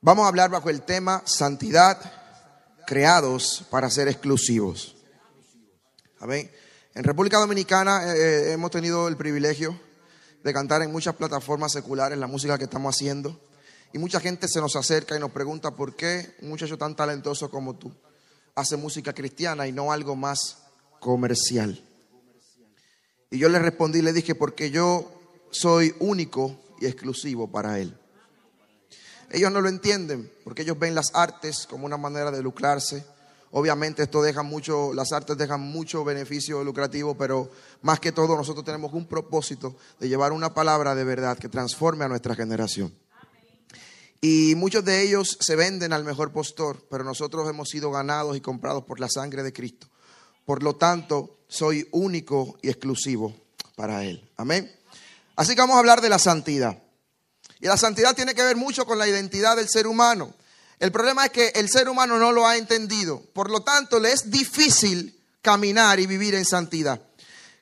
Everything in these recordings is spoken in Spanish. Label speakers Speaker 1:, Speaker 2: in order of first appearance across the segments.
Speaker 1: Vamos a hablar bajo el tema santidad, creados para ser exclusivos. Amén. En República Dominicana eh, eh, hemos tenido el privilegio de cantar en muchas plataformas seculares la música que estamos haciendo. Y mucha gente se nos acerca y nos pregunta por qué un muchacho tan talentoso como tú hace música cristiana y no algo más comercial. Y yo le respondí, le dije, porque yo soy único y exclusivo para Él. Ellos no lo entienden porque ellos ven las artes como una manera de lucrarse. Obviamente esto deja mucho, las artes dejan mucho beneficio lucrativo, pero más que todo nosotros tenemos un propósito de llevar una palabra de verdad que transforme a nuestra generación. Y muchos de ellos se venden al mejor postor, pero nosotros hemos sido ganados y comprados por la sangre de Cristo. Por lo tanto, soy único y exclusivo para Él. Amén. Así que vamos a hablar de la santidad. Y la santidad tiene que ver mucho con la identidad del ser humano. El problema es que el ser humano no lo ha entendido. Por lo tanto, le es difícil caminar y vivir en santidad.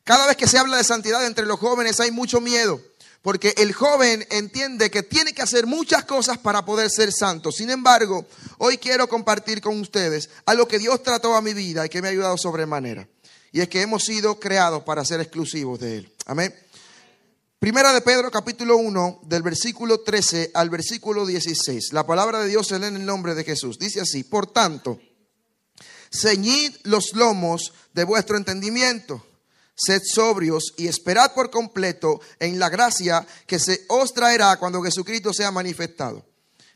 Speaker 1: Cada vez que se habla de santidad entre los jóvenes hay mucho miedo. Porque el joven entiende que tiene que hacer muchas cosas para poder ser santo. Sin embargo, hoy quiero compartir con ustedes algo que Dios trató a mi vida y que me ha ayudado sobremanera. Y es que hemos sido creados para ser exclusivos de Él. Amén. Primera de Pedro capítulo 1 del versículo 13 al versículo 16. La palabra de Dios se lee en el nombre de Jesús. Dice así, por tanto, ceñid los lomos de vuestro entendimiento Sed sobrios y esperad por completo en la gracia que se os traerá cuando Jesucristo sea manifestado.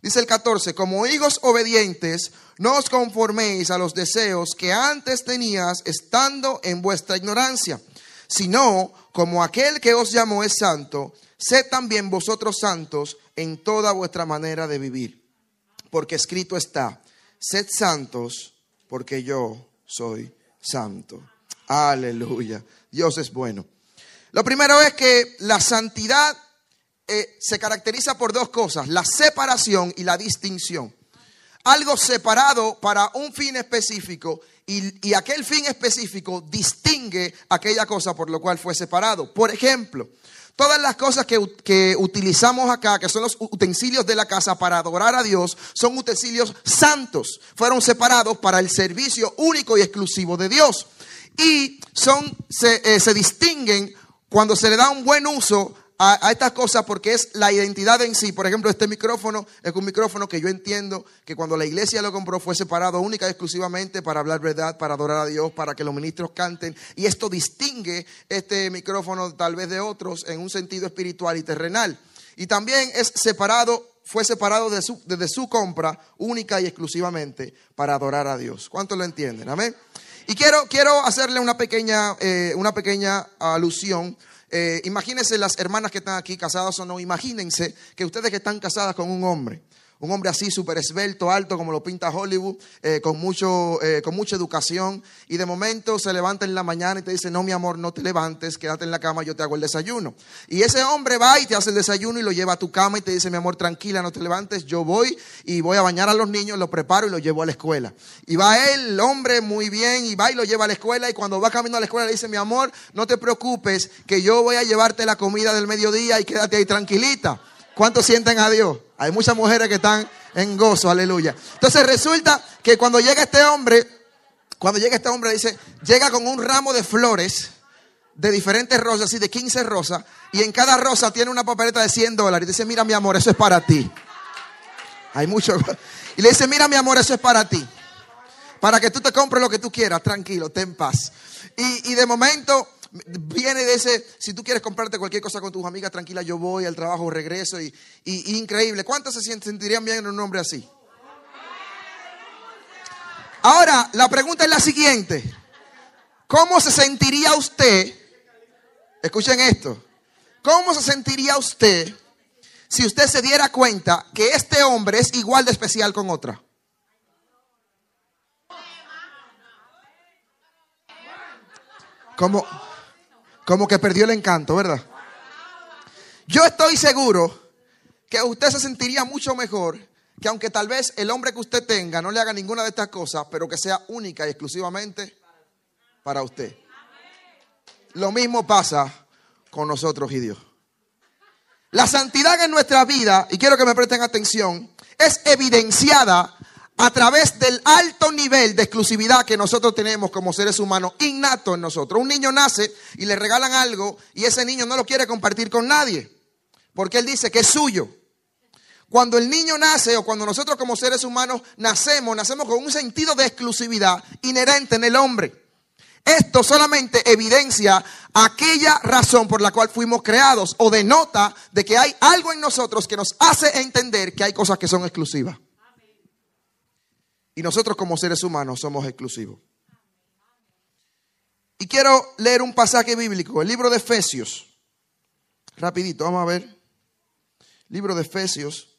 Speaker 1: Dice el 14, como hijos obedientes, no os conforméis a los deseos que antes tenías estando en vuestra ignorancia, sino como aquel que os llamó es santo, sed también vosotros santos en toda vuestra manera de vivir. Porque escrito está, sed santos porque yo soy santo. Aleluya. Dios es bueno. Lo primero es que la santidad eh, se caracteriza por dos cosas, la separación y la distinción. Algo separado para un fin específico y, aquel fin específico distingue aquella cosa por lo cual fue separado. Por ejemplo, Todas las cosas que, utilizamos acá, que son los utensilios de la casa para adorar a Dios, son utensilios santos. Fueron separados para el servicio único y exclusivo de Dios y son, eh, se, distinguen cuando se le da un buen uso a, estas cosas porque es la identidad en sí. Por ejemplo, este micrófono es un micrófono que yo entiendo que cuando la iglesia lo compró fue separado única y exclusivamente para hablar verdad, para adorar a Dios, para que los ministros canten. Y esto distingue este micrófono tal vez de otros en un sentido espiritual y terrenal. Y también es separado, fue separado de su, desde su compra única y exclusivamente para adorar a Dios. ¿Cuántos lo entienden? Amén. Y quiero, quiero hacerle una pequeña, eh, una pequeña alusión. Eh, imagínense las hermanas que están aquí casadas o no, imagínense que ustedes que están casadas con un hombre un hombre así súper esbelto, alto, como lo pinta Hollywood, eh, con, mucho, eh, con mucha educación, y de momento se levanta en la mañana y te dice, no, mi amor, no te levantes, quédate en la cama, yo te hago el desayuno. Y ese hombre va y te hace el desayuno y lo lleva a tu cama y te dice, mi amor, tranquila, no te levantes, yo voy y voy a bañar a los niños, lo preparo y lo llevo a la escuela. Y va él, el hombre, muy bien, y va y lo lleva a la escuela, y cuando va camino a la escuela le dice, mi amor, no te preocupes, que yo voy a llevarte la comida del mediodía y quédate ahí tranquilita. ¿Cuántos sienten a Dios? Hay muchas mujeres que están en gozo, aleluya. Entonces resulta que cuando llega este hombre, cuando llega este hombre, dice, llega con un ramo de flores de diferentes rosas, así de 15 rosas, y en cada rosa tiene una papeleta de 100 dólares. Dice, mira mi amor, eso es para ti. Hay mucho. Y le dice, mira mi amor, eso es para ti. Para que tú te compres lo que tú quieras, tranquilo, ten paz. Y de momento viene de ese, si tú quieres comprarte cualquier cosa con tus amigas, tranquila, yo voy al trabajo, regreso y, increíble. ¿Cuántos se sentirían bien en un hombre así? Ahora, la pregunta es la siguiente. ¿Cómo se sentiría usted? Escuchen esto. ¿Cómo se sentiría usted si usted se diera cuenta que este hombre es igual de especial con otra? ¿Cómo? Como que perdió el encanto, ¿verdad? Yo estoy seguro que usted se sentiría mucho mejor que aunque tal vez el hombre que usted tenga no le haga ninguna de estas cosas, pero que sea única y exclusivamente para usted. Lo mismo pasa con nosotros y Dios. La santidad en nuestra vida, y quiero que me presten atención, es evidenciada a través del alto nivel de exclusividad que nosotros tenemos como seres humanos, innato en nosotros. Un niño nace y le regalan algo y ese niño no lo quiere compartir con nadie, porque él dice que es suyo. Cuando el niño nace o cuando nosotros como seres humanos nacemos, nacemos con un sentido de exclusividad inherente en el hombre. Esto solamente evidencia aquella razón por la cual fuimos creados o denota de que hay algo en nosotros que nos hace entender que hay cosas que son exclusivas. Y nosotros como seres humanos somos exclusivos. Y quiero leer un pasaje bíblico, el libro de Efesios. Rapidito, vamos a ver. Libro de Efesios.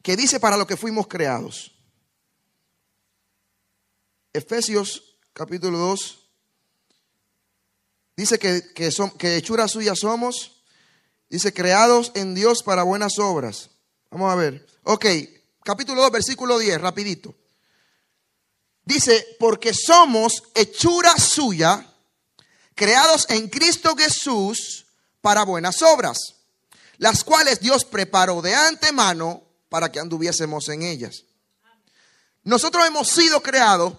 Speaker 1: Que dice para lo que fuimos creados. Efesios capítulo 2. Dice que, que, son, que hechura suya somos. Dice creados en Dios para buenas obras. Vamos a ver. Ok, capítulo 2, versículo 10, rapidito. Dice, porque somos hechura suya, creados en Cristo Jesús para buenas obras, las cuales Dios preparó de antemano para que anduviésemos en ellas. Nosotros hemos sido creados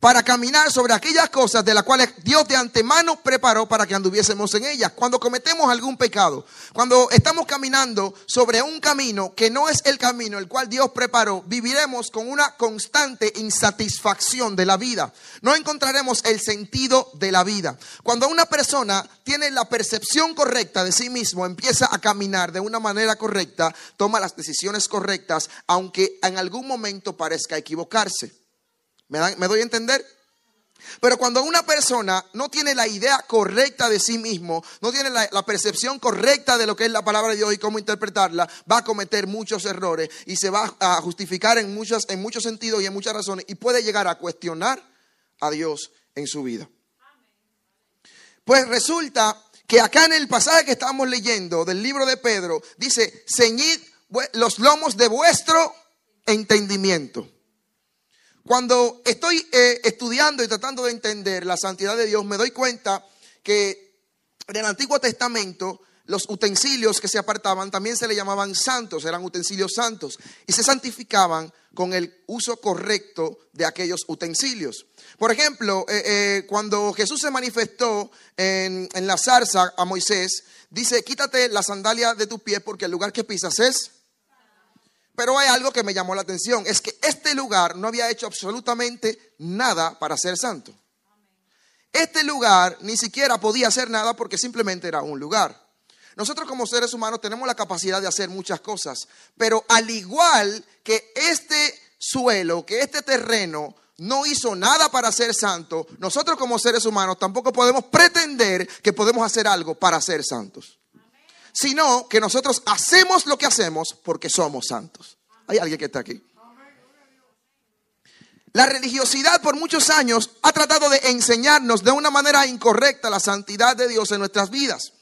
Speaker 1: para caminar sobre aquellas cosas de las cuales Dios de antemano preparó para que anduviésemos en ellas. Cuando cometemos algún pecado, cuando estamos caminando sobre un camino que no es el camino el cual Dios preparó, viviremos con una constante insatisfacción de la vida. No encontraremos el sentido de la vida. Cuando una persona tiene la percepción correcta de sí mismo, empieza a caminar de una manera correcta, toma las decisiones correctas, aunque en algún momento parezca equivocarse. ¿Me, doy a entender? Pero cuando una persona no tiene la idea correcta de sí mismo, no tiene la, la, percepción correcta de lo que es la palabra de Dios y cómo interpretarla, va a cometer muchos errores y se va a justificar en, muchas, en muchos sentidos y en muchas razones y puede llegar a cuestionar a Dios en su vida. Pues resulta que acá en el pasaje que estamos leyendo del libro de Pedro, dice, ceñid los lomos de vuestro entendimiento. Cuando estoy eh, estudiando y tratando de entender la santidad de Dios, me doy cuenta que en el Antiguo Testamento los utensilios que se apartaban también se le llamaban santos, eran utensilios santos, y se santificaban con el uso correcto de aquellos utensilios. Por ejemplo, eh, eh, cuando Jesús se manifestó en, en la zarza a Moisés, dice, quítate la sandalia de tu pie porque el lugar que pisas es pero hay algo que me llamó la atención, es que este lugar no había hecho absolutamente nada para ser santo. Este lugar ni siquiera podía hacer nada porque simplemente era un lugar. Nosotros como seres humanos tenemos la capacidad de hacer muchas cosas, pero al igual que este suelo, que este terreno no hizo nada para ser santo, nosotros como seres humanos tampoco podemos pretender que podemos hacer algo para ser santos sino que nosotros hacemos lo que hacemos porque somos santos. ¿Hay alguien que está aquí? La religiosidad por muchos años ha tratado de enseñarnos de una manera incorrecta la santidad de Dios en nuestras vidas.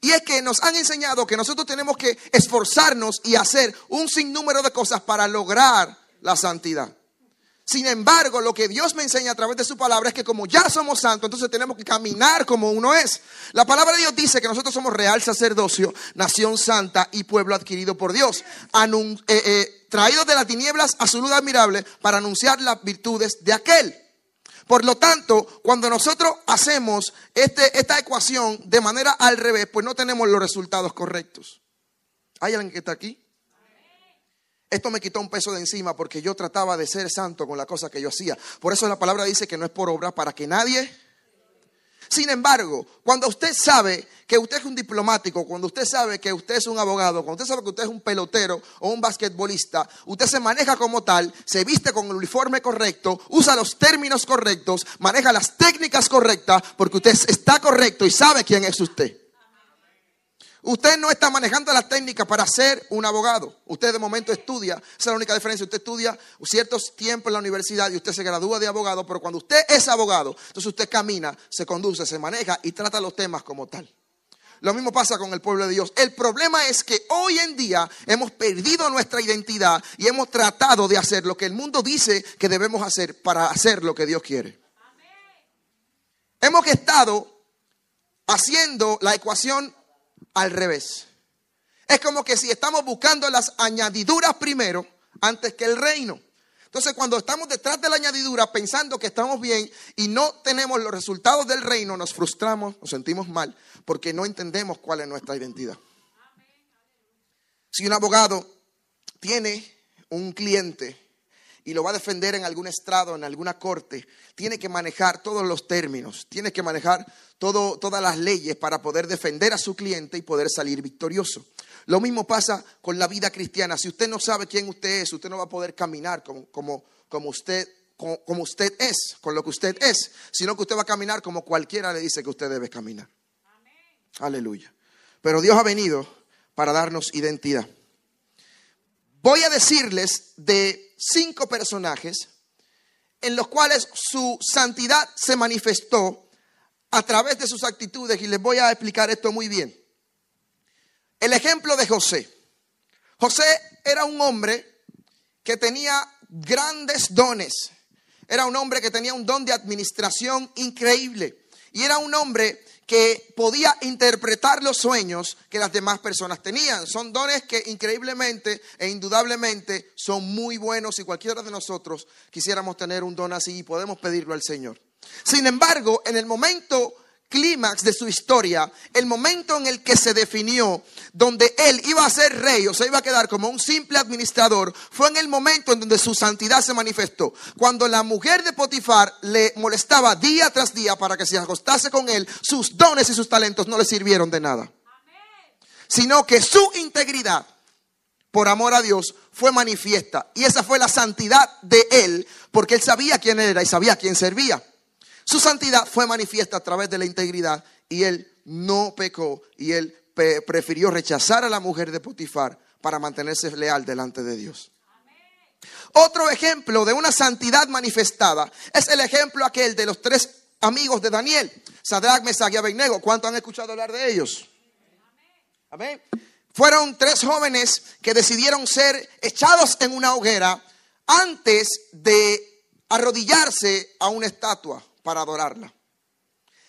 Speaker 1: Y es que nos han enseñado que nosotros tenemos que esforzarnos y hacer un sinnúmero de cosas para lograr la santidad. Sin embargo, lo que Dios me enseña a través de su palabra es que como ya somos santos, entonces tenemos que caminar como uno es. La palabra de Dios dice que nosotros somos real sacerdocio, nación santa y pueblo adquirido por Dios, eh, eh, traídos de las tinieblas a su luz admirable para anunciar las virtudes de aquel. Por lo tanto, cuando nosotros hacemos este, esta ecuación de manera al revés, pues no tenemos los resultados correctos. ¿Hay alguien que está aquí? Esto me quitó un peso de encima porque yo trataba de ser santo con la cosa que yo hacía. Por eso la palabra dice que no es por obra para que nadie. Sin embargo, cuando usted sabe que usted es un diplomático, cuando usted sabe que usted es un abogado, cuando usted sabe que usted es un pelotero o un basquetbolista, usted se maneja como tal, se viste con el uniforme correcto, usa los términos correctos, maneja las técnicas correctas, porque usted está correcto y sabe quién es usted. Usted no está manejando las técnicas para ser un abogado. Usted de momento estudia, esa es la única diferencia. Usted estudia ciertos tiempos en la universidad y usted se gradúa de abogado, pero cuando usted es abogado, entonces usted camina, se conduce, se maneja y trata los temas como tal. Lo mismo pasa con el pueblo de Dios. El problema es que hoy en día hemos perdido nuestra identidad y hemos tratado de hacer lo que el mundo dice que debemos hacer para hacer lo que Dios quiere. Hemos estado haciendo la ecuación al revés. Es como que si estamos buscando las añadiduras primero antes que el reino. Entonces, cuando estamos detrás de la añadidura pensando que estamos bien y no tenemos los resultados del reino, nos frustramos, nos sentimos mal, porque no entendemos cuál es nuestra identidad. Si un abogado tiene un cliente y lo va a defender en algún estrado, en alguna corte, tiene que manejar todos los términos, tiene que manejar todo, todas las leyes para poder defender a su cliente y poder salir victorioso. Lo mismo pasa con la vida cristiana. Si usted no sabe quién usted es, usted no va a poder caminar como, como, como usted como, usted es, con lo que usted es, sino que usted va a caminar como cualquiera le dice que usted debe caminar. Aleluya. Pero Dios ha venido para darnos identidad. Voy a decirles de cinco personajes en los cuales su santidad se manifestó a través de sus actitudes y les voy a explicar esto muy bien. El ejemplo de José. José era un hombre que tenía grandes dones. Era un hombre que tenía un don de administración increíble. Y era un hombre que podía interpretar los sueños que las demás personas tenían. Son dones que increíblemente e indudablemente son muy buenos y cualquiera de nosotros quisiéramos tener un don así y podemos pedirlo al Señor. Sin embargo, en el momento clímax de su historia, el momento en el que se definió donde él iba a ser rey o se iba a quedar como un simple administrador, fue en el momento en donde su santidad se manifestó. Cuando la mujer de Potifar le molestaba día tras día para que se acostase con él, sus dones y sus talentos no le sirvieron de nada. Sino que su integridad, por amor a Dios, fue manifiesta. Y esa fue la santidad de él, porque él sabía quién era y sabía quién servía. Su santidad fue manifiesta a través de la integridad y él no pecó y él prefirió rechazar a la mujer de Potifar para mantenerse leal delante de Dios. Otro ejemplo de una santidad manifestada es el ejemplo aquel de los tres amigos de Daniel, Sadrach, Mesach y Abednego. ¿Cuánto han escuchado hablar de ellos? Amén. Fueron tres jóvenes que decidieron ser echados en una hoguera antes de arrodillarse a una estatua para adorarla.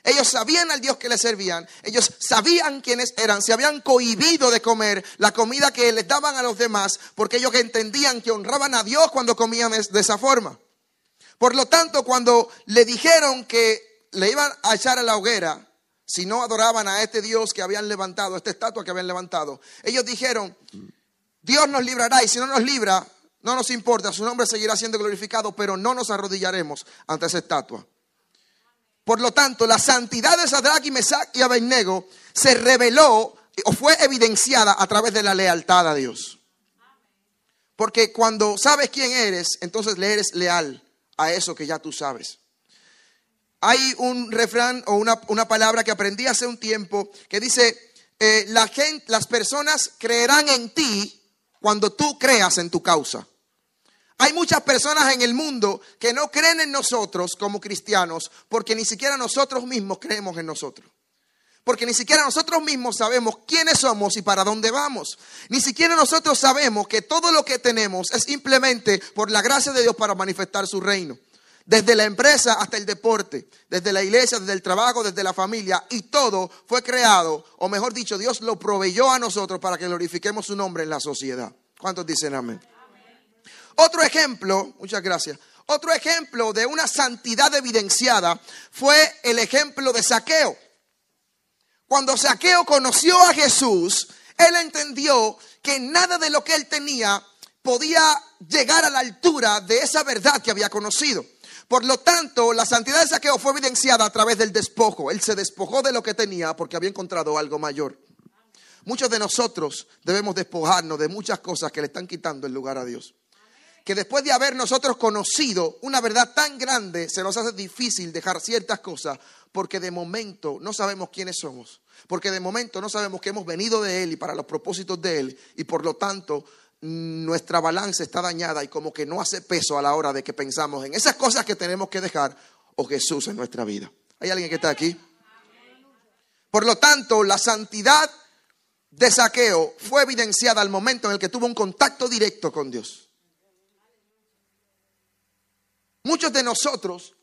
Speaker 1: Ellos sabían al Dios que les servían, ellos sabían quiénes eran, se habían cohibido de comer la comida que les daban a los demás, porque ellos entendían que honraban a Dios cuando comían de esa forma. Por lo tanto, cuando le dijeron que le iban a echar a la hoguera, si no adoraban a este Dios que habían levantado, esta estatua que habían levantado, ellos dijeron, Dios nos librará y si no nos libra, no nos importa, su nombre seguirá siendo glorificado, pero no nos arrodillaremos ante esa estatua. Por lo tanto, la santidad de Sadrach y Mesach y Abednego se reveló o fue evidenciada a través de la lealtad a Dios. Porque cuando sabes quién eres, entonces le eres leal a eso que ya tú sabes. Hay un refrán o una, palabra que aprendí hace un tiempo que dice, eh, la gente, las personas creerán en ti cuando tú creas en tu causa. Hay muchas personas en el mundo que no creen en nosotros como cristianos porque ni siquiera nosotros mismos creemos en nosotros. Porque ni siquiera nosotros mismos sabemos quiénes somos y para dónde vamos. Ni siquiera nosotros sabemos que todo lo que tenemos es simplemente por la gracia de Dios para manifestar su reino. Desde la empresa hasta el deporte, desde la iglesia, desde el trabajo, desde la familia, y todo fue creado, o mejor dicho, Dios lo proveyó a nosotros para que glorifiquemos su nombre en la sociedad. ¿Cuántos dicen amén? Otro ejemplo, muchas gracias. Otro ejemplo de una santidad evidenciada fue el ejemplo de Saqueo. Cuando Saqueo conoció a Jesús, él entendió que nada de lo que él tenía podía llegar a la altura de esa verdad que había conocido. Por lo tanto, la santidad de Saqueo fue evidenciada a través del despojo. Él se despojó de lo que tenía porque había encontrado algo mayor. Muchos de nosotros debemos despojarnos de muchas cosas que le están quitando el lugar a Dios que después de haber nosotros conocido una verdad tan grande, se nos hace difícil dejar ciertas cosas porque de momento no sabemos quiénes somos, porque de momento no sabemos que hemos venido de Él y para los propósitos de Él y por lo tanto nuestra balanza está dañada y como que no hace peso a la hora de que pensamos en esas cosas que tenemos que dejar o Jesús en nuestra vida. ¿Hay alguien que está aquí? Por lo tanto, la santidad de saqueo fue evidenciada al momento en el que tuvo un contacto directo con Dios. Muchos de nosotros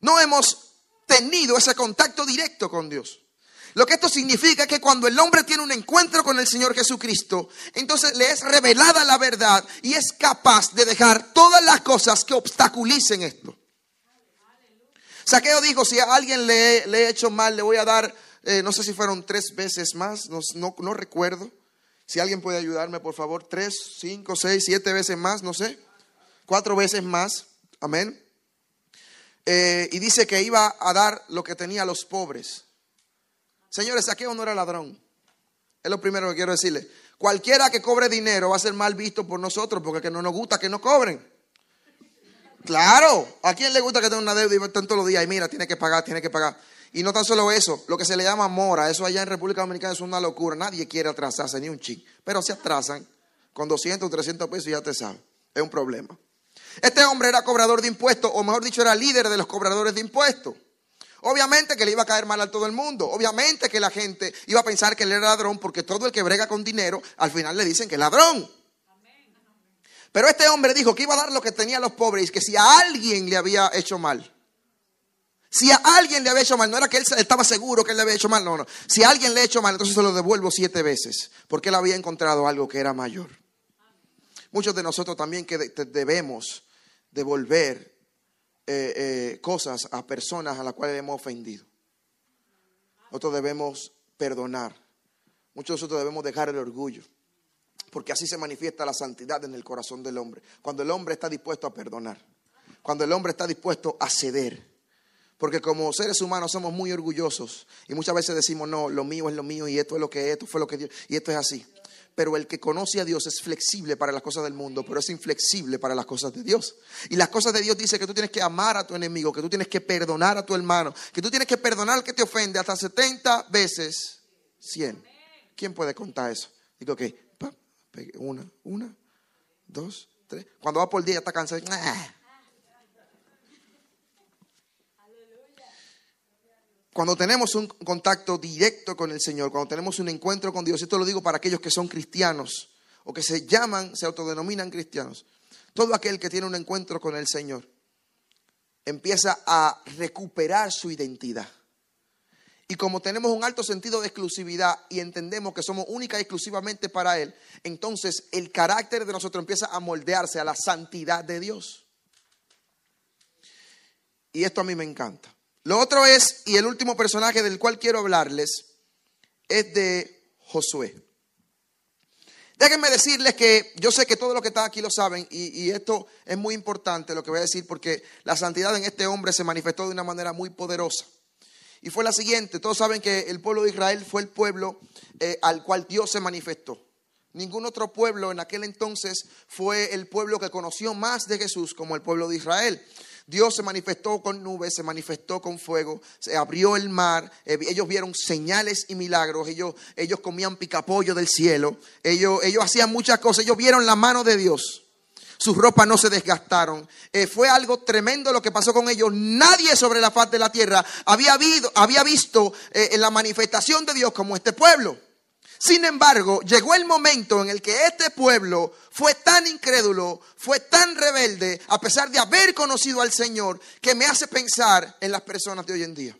Speaker 1: no hemos tenido ese contacto directo con Dios. Lo que esto significa es que cuando el hombre tiene un encuentro con el Señor Jesucristo, entonces le es revelada la verdad y es capaz de dejar todas las cosas que obstaculicen esto. Saqueo dijo, si a alguien le, he hecho mal, le voy a dar, eh, no sé si fueron tres veces más, no, no recuerdo. Si alguien puede ayudarme, por favor, tres, cinco, seis, siete veces más, no sé, cuatro veces más. Amén. Eh, y dice que iba a dar lo que tenía a los pobres. Señores, Saqueo no era ladrón. Es lo primero que quiero decirle. Cualquiera que cobre dinero va a ser mal visto por nosotros porque que no nos gusta que no cobren. Claro, ¿a quién le gusta que tenga una deuda y todos los días y mira, tiene que pagar, tiene que pagar? Y no tan solo eso, lo que se le llama mora, eso allá en República Dominicana es una locura. Nadie quiere atrasarse ni un ching. Pero se atrasan con 200 o 300 pesos y ya te sabe. Es un problema. Este hombre era cobrador de impuestos, o mejor dicho, era líder de los cobradores de impuestos. Obviamente que le iba a caer mal a todo el mundo. Obviamente que la gente iba a pensar que él era ladrón porque todo el que brega con dinero al final le dicen que es ladrón. Pero este hombre dijo que iba a dar lo que tenía a los pobres y que si a alguien le había hecho mal, si a alguien le había hecho mal, no era que él estaba seguro que él le había hecho mal, no, no. Si a alguien le ha hecho mal, entonces se lo devuelvo siete veces, porque él había encontrado algo que era mayor. Muchos de nosotros también que debemos devolver eh, eh, cosas a personas a las cuales hemos ofendido. Nosotros debemos perdonar. Muchos de nosotros debemos dejar el orgullo. Porque así se manifiesta la santidad en el corazón del hombre. Cuando el hombre está dispuesto a perdonar. Cuando el hombre está dispuesto a ceder. Porque como seres humanos somos muy orgullosos. Y muchas veces decimos, no, lo mío es lo mío y esto es lo que es, esto fue lo que Dios. Y esto es así pero el que conoce a Dios es flexible para las cosas del mundo, pero es inflexible para las cosas de Dios. Y las cosas de Dios dice que tú tienes que amar a tu enemigo, que tú tienes que perdonar a tu hermano, que tú tienes que perdonar al que te ofende hasta 70 veces 100. ¿Quién puede contar eso? Digo, ok, una, una, dos, tres. Cuando va por día está cansado. Cuando tenemos un contacto directo con el Señor, cuando tenemos un encuentro con Dios, esto lo digo para aquellos que son cristianos o que se llaman, se autodenominan cristianos, todo aquel que tiene un encuentro con el Señor empieza a recuperar su identidad. Y como tenemos un alto sentido de exclusividad y entendemos que somos única y exclusivamente para Él, entonces el carácter de nosotros empieza a moldearse a la santidad de Dios. Y esto a mí me encanta. Lo otro es, y el último personaje del cual quiero hablarles, es de Josué. Déjenme decirles que yo sé que todos los que están aquí lo saben y, esto es muy importante lo que voy a decir porque la santidad en este hombre se manifestó de una manera muy poderosa. Y fue la siguiente, todos saben que el pueblo de Israel fue el pueblo eh, al cual Dios se manifestó. Ningún otro pueblo en aquel entonces fue el pueblo que conoció más de Jesús como el pueblo de Israel. Dios se manifestó con nubes, se manifestó con fuego, se abrió el mar, eh, ellos vieron señales y milagros, ellos, ellos comían picapollo del cielo, ellos, ellos hacían muchas cosas, ellos vieron la mano de Dios. Sus ropas no se desgastaron. Eh, fue algo tremendo lo que pasó con ellos. Nadie sobre la faz de la tierra había, había visto eh, la manifestación de Dios como este pueblo. Sin embargo, llegó el momento en el que este pueblo fue tan incrédulo, fue tan rebelde, a pesar de haber conocido al Señor, que me hace pensar en las personas de hoy en día.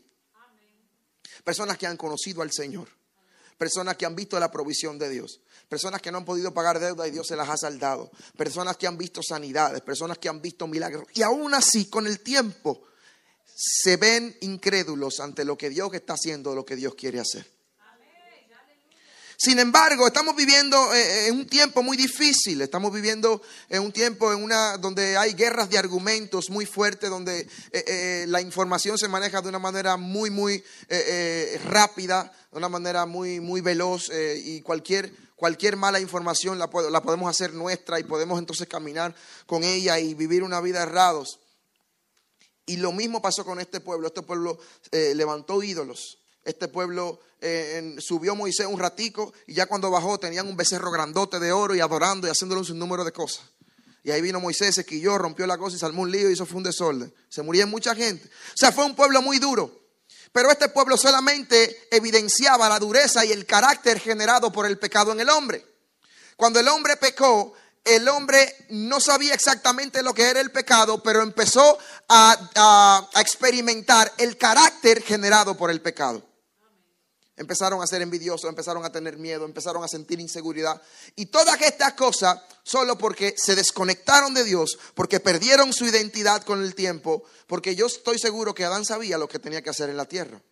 Speaker 1: Personas que han conocido al Señor, personas que han visto la provisión de Dios, personas que no han podido pagar deuda y Dios se las ha saldado, personas que han visto sanidades, personas que han visto milagros. Y aún así, con el tiempo, se ven incrédulos ante lo que Dios está haciendo, lo que Dios quiere hacer. Sin embargo, estamos viviendo eh, eh, en un tiempo muy difícil, estamos viviendo en un tiempo en una, donde hay guerras de argumentos muy fuertes, donde eh, la información se maneja de una manera muy, muy rápida, de una manera muy, muy veloz y cualquier, cualquier mala información la, la, podemos hacer nuestra y podemos entonces caminar con ella y vivir una vida errados. Y lo mismo pasó con este pueblo, este pueblo levantó ídolos, este pueblo eh, subió Moisés un ratico y ya cuando bajó tenían un becerro grandote de oro y adorando y haciéndole un número de cosas. Y ahí vino Moisés, se quilló, rompió la cosa y salmó un lío y eso fue un desorden. Se murió mucha gente. O sea, fue un pueblo muy duro. Pero este pueblo solamente evidenciaba la dureza y el carácter generado por el pecado en el hombre. Cuando el hombre pecó, el hombre no sabía exactamente lo que era el pecado, pero empezó a experimentar el carácter generado por el pecado empezaron a ser envidiosos, empezaron a tener miedo, empezaron a sentir inseguridad. Y todas estas cosas solo porque se desconectaron de Dios, porque perdieron su identidad con el tiempo, porque yo estoy seguro que Adán sabía lo que tenía que hacer en la tierra.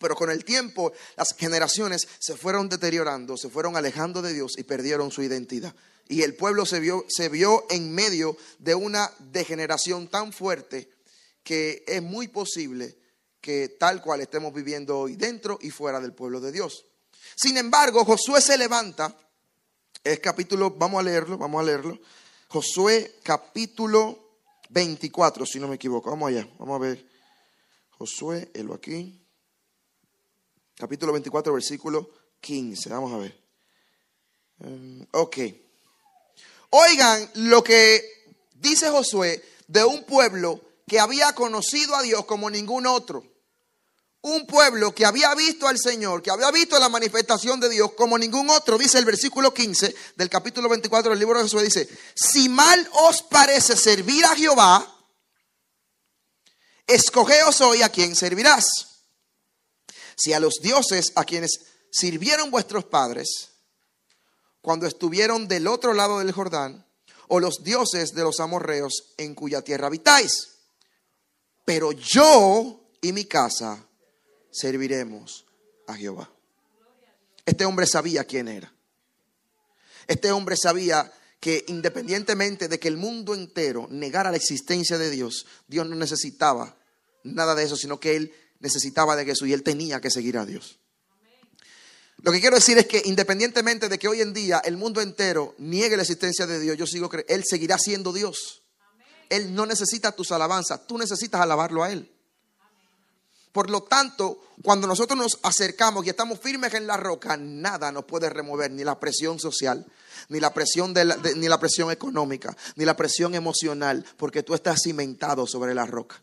Speaker 1: Pero con el tiempo las generaciones se fueron deteriorando, se fueron alejando de Dios y perdieron su identidad. Y el pueblo se vio, se vio en medio de una degeneración tan fuerte que es muy posible que tal cual estemos viviendo hoy dentro y fuera del pueblo de Dios. Sin embargo, Josué se levanta, es capítulo, vamos a leerlo, vamos a leerlo. Josué capítulo 24, si no me equivoco. Vamos allá, vamos a ver. Josué, lo aquí. Capítulo 24, versículo 15. Vamos a ver. Um, ok. Oigan lo que dice Josué de un pueblo que había conocido a Dios como ningún otro. Un pueblo que había visto al Señor, que había visto la manifestación de Dios como ningún otro, dice el versículo 15 del capítulo 24 del libro de Josué, dice, si mal os parece servir a Jehová, escogeos hoy a quien servirás. Si a los dioses a quienes sirvieron vuestros padres, cuando estuvieron del otro lado del Jordán, o los dioses de los amorreos en cuya tierra habitáis pero yo y mi casa serviremos a Jehová. Este hombre sabía quién era. Este hombre sabía que independientemente de que el mundo entero negara la existencia de Dios, Dios no necesitaba nada de eso, sino que él necesitaba de Jesús y él tenía que seguir a Dios. Lo que quiero decir es que independientemente de que hoy en día el mundo entero niegue la existencia de Dios, yo sigo él seguirá siendo Dios. Él no necesita tus alabanzas, tú necesitas alabarlo a Él. Por lo tanto, cuando nosotros nos acercamos y estamos firmes en la roca, nada nos puede remover, ni la presión social, ni la presión, ni la presión económica, ni la presión emocional, porque tú estás cimentado sobre la roca.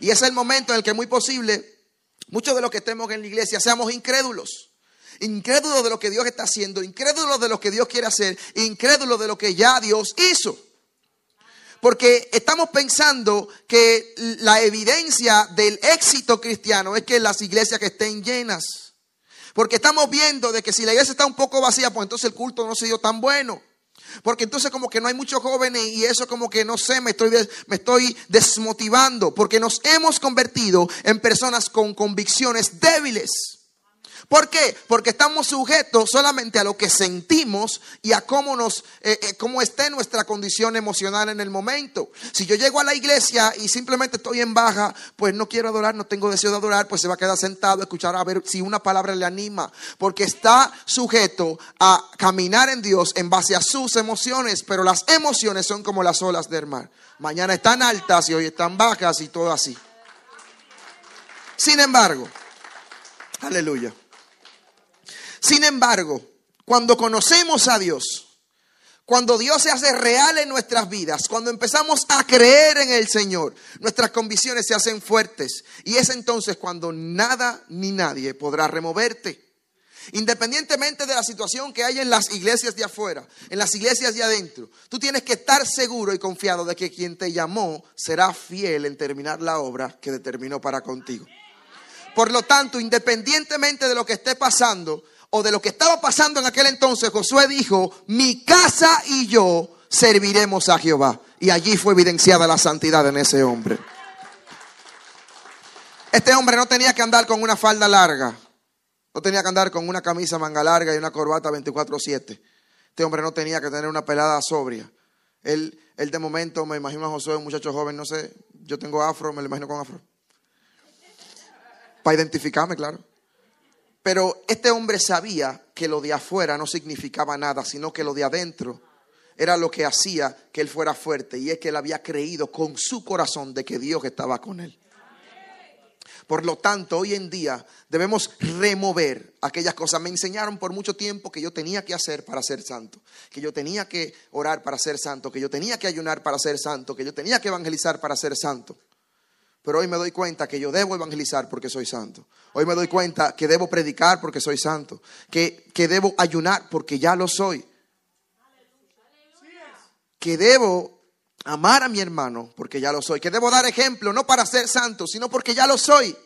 Speaker 1: Y es el momento en el que muy posible, muchos de los que estemos en la iglesia seamos incrédulos. Incrédulos de lo que Dios está haciendo, incrédulos de lo que Dios quiere hacer, incrédulos de lo que ya Dios hizo. Porque estamos pensando que la evidencia del éxito cristiano es que las iglesias que estén llenas. Porque estamos viendo de que si la iglesia está un poco vacía, pues entonces el culto no se dio tan bueno. Porque entonces como que no hay muchos jóvenes y eso como que no sé, me estoy, me estoy desmotivando. Porque nos hemos convertido en personas con convicciones débiles. ¿Por qué? Porque estamos sujetos solamente a lo que sentimos y a cómo nos, eh, eh, cómo esté nuestra condición emocional en el momento. Si yo llego a la iglesia y simplemente estoy en baja, pues no quiero adorar, no tengo deseo de adorar, pues se va a quedar sentado a escuchar a ver si una palabra le anima, porque está sujeto a caminar en Dios en base a sus emociones, pero las emociones son como las olas del mar. Mañana están altas y hoy están bajas y todo así. Sin embargo, aleluya. Sin embargo, cuando conocemos a Dios, cuando Dios se hace real en nuestras vidas, cuando empezamos a creer en el Señor, nuestras convicciones se hacen fuertes. Y es entonces cuando nada ni nadie podrá removerte. Independientemente de la situación que hay en las iglesias de afuera, en las iglesias de adentro, tú tienes que estar seguro y confiado de que quien te llamó será fiel en terminar la obra que determinó para contigo. Por lo tanto, independientemente de lo que esté pasando, de lo que estaba pasando en aquel entonces, Josué dijo, mi casa y yo serviremos a Jehová. Y allí fue evidenciada la santidad en ese hombre. Este hombre no tenía que andar con una falda larga, no tenía que andar con una camisa manga larga y una corbata 24/7. Este hombre no tenía que tener una pelada sobria. Él, él de momento, me imagino a Josué, un muchacho joven, no sé, yo tengo afro, me lo imagino con afro. Para identificarme, claro. Pero este hombre sabía que lo de afuera no significaba nada, sino que lo de adentro era lo que hacía que él fuera fuerte. Y es que él había creído con su corazón de que Dios estaba con él. Por lo tanto, hoy en día debemos remover aquellas cosas. Me enseñaron por mucho tiempo que yo tenía que hacer para ser santo, que yo tenía que orar para ser santo, que yo tenía que ayunar para ser santo, que yo tenía que evangelizar para ser santo. Pero hoy me doy cuenta que yo debo evangelizar porque soy santo. Hoy me doy cuenta que debo predicar porque soy santo. Que, que debo ayunar porque ya lo soy. Que debo amar a mi hermano porque ya lo soy. Que debo dar ejemplo no para ser santo, sino porque ya lo soy.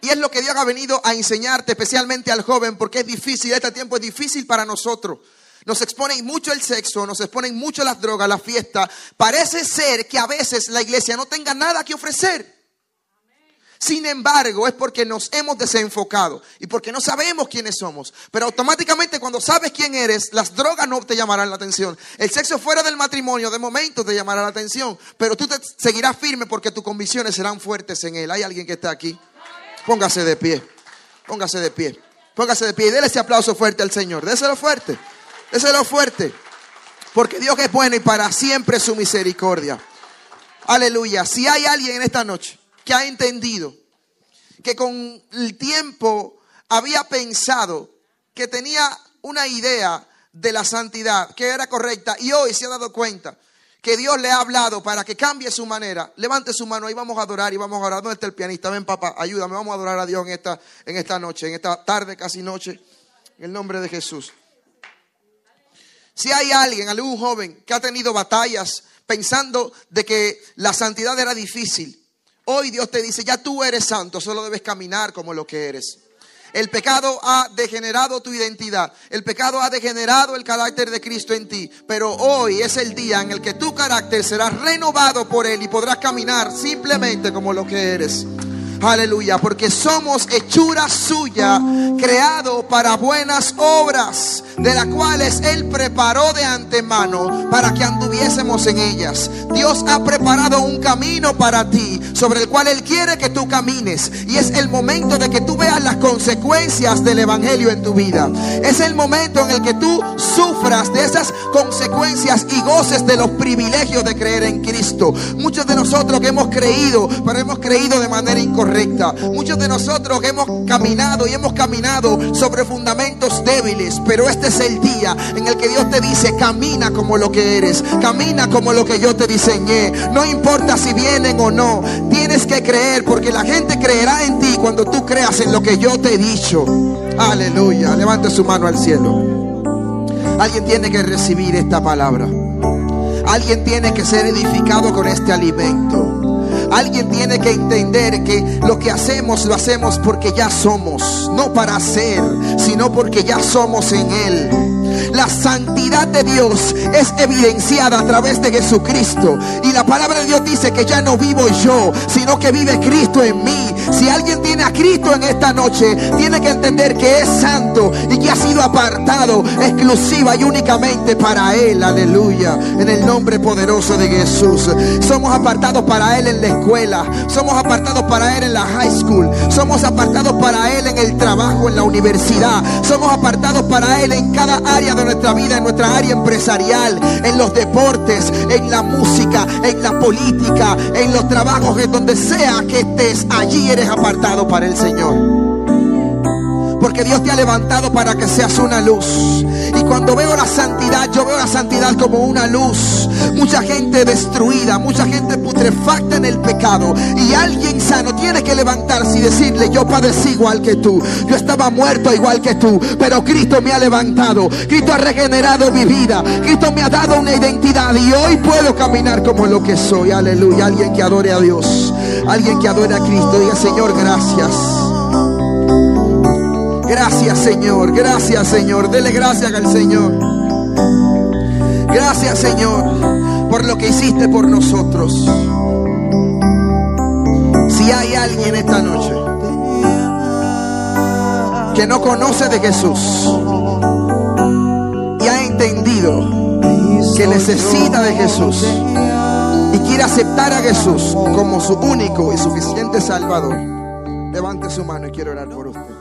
Speaker 1: Y es lo que Dios ha venido a enseñarte, especialmente al joven, porque es difícil, este tiempo es difícil para nosotros. Nos exponen mucho el sexo, nos exponen mucho las drogas, la fiesta. Parece ser que a veces la iglesia no tenga nada que ofrecer. Sin embargo, es porque nos hemos desenfocado y porque no sabemos quiénes somos. Pero automáticamente cuando sabes quién eres, las drogas no te llamarán la atención. El sexo fuera del matrimonio de momento te llamará la atención, pero tú te seguirás firme porque tus convicciones serán fuertes en él. ¿Hay alguien que está aquí? Póngase de pie. Póngase de pie. Póngase de pie y déle ese aplauso fuerte al Señor. Déselo fuerte. Déselo fuerte. Porque Dios es bueno y para siempre su misericordia. Aleluya. Si hay alguien en esta noche que ha entendido que con el tiempo había pensado que tenía una idea de la santidad que era correcta y hoy se ha dado cuenta que Dios le ha hablado para que cambie su manera, levante su mano y vamos a adorar y vamos a orar. ¿Dónde está el pianista? Ven, papá, ayúdame. Vamos a adorar a Dios en esta, en esta noche, en esta tarde, casi noche, en el nombre de Jesús. Si hay alguien, algún joven que ha tenido batallas pensando de que la santidad era difícil, Hoy Dios te dice, ya tú eres santo, solo debes caminar como lo que eres. El pecado ha degenerado tu identidad. El pecado ha degenerado el carácter de Cristo en ti. Pero hoy es el día en el que tu carácter será renovado por Él y podrás caminar simplemente como lo que eres. Aleluya, porque somos hechura suya, creado para buenas obras, de las cuales Él preparó de antemano para que anduviésemos en ellas. Dios ha preparado un camino para ti, sobre el cual Él quiere que tú camines. Y es el momento de que tú veas las consecuencias del Evangelio en tu vida. Es el momento en el que tú sufras de esas consecuencias y goces de los privilegios de creer en Cristo. Muchos de nosotros que hemos creído, pero hemos creído de manera incorrecta Muchos de nosotros hemos caminado y hemos caminado sobre fundamentos débiles, pero este es el día en el que Dios te dice, camina como lo que eres, camina como lo que yo te diseñé. No importa si vienen o no, tienes que creer porque la gente creerá en ti cuando tú creas en lo que yo te he dicho. Aleluya, levante su mano al cielo. Alguien tiene que recibir esta palabra. Alguien tiene que ser edificado con este alimento. Alguien tiene que entender que lo que hacemos lo hacemos porque ya somos, no para hacer, sino porque ya somos en Él. La santidad de Dios es evidenciada a través de Jesucristo. Y la palabra de Dios dice que ya no vivo yo, sino que vive Cristo en mí. Si alguien tiene a Cristo en esta noche, tiene que entender que es santo y que ha sido apartado exclusiva y únicamente para Él. Aleluya. En el nombre poderoso de Jesús. Somos apartados para Él en la escuela. Somos apartados para Él en la high school. Somos apartados para Él en el trabajo, en la universidad. Somos apartados para Él en cada área de nuestra vida, en nuestra área empresarial, en los deportes, en la música, en la política, en los trabajos, en donde sea que estés, allí eres apartado para el Señor. Porque Dios te ha levantado para que seas una luz. Y cuando veo la santidad, yo veo la santidad como una luz. Mucha gente destruida, mucha gente putrefacta en el pecado. Y alguien sano tiene que levantarse y decirle, yo padecí igual que tú. Yo estaba muerto igual que tú. Pero Cristo me ha levantado. Cristo ha regenerado mi vida. Cristo me ha dado una identidad. Y hoy puedo caminar como lo que soy. Aleluya. Alguien que adore a Dios. Alguien que adore a Cristo. Diga, Señor, gracias. Gracias Señor, gracias Señor. Dele gracias al Señor. Gracias Señor por lo que hiciste por nosotros. Si hay alguien esta noche que no conoce de Jesús y ha entendido que necesita de Jesús y quiere aceptar a Jesús como su único y suficiente Salvador, levante su mano y quiero orar por usted.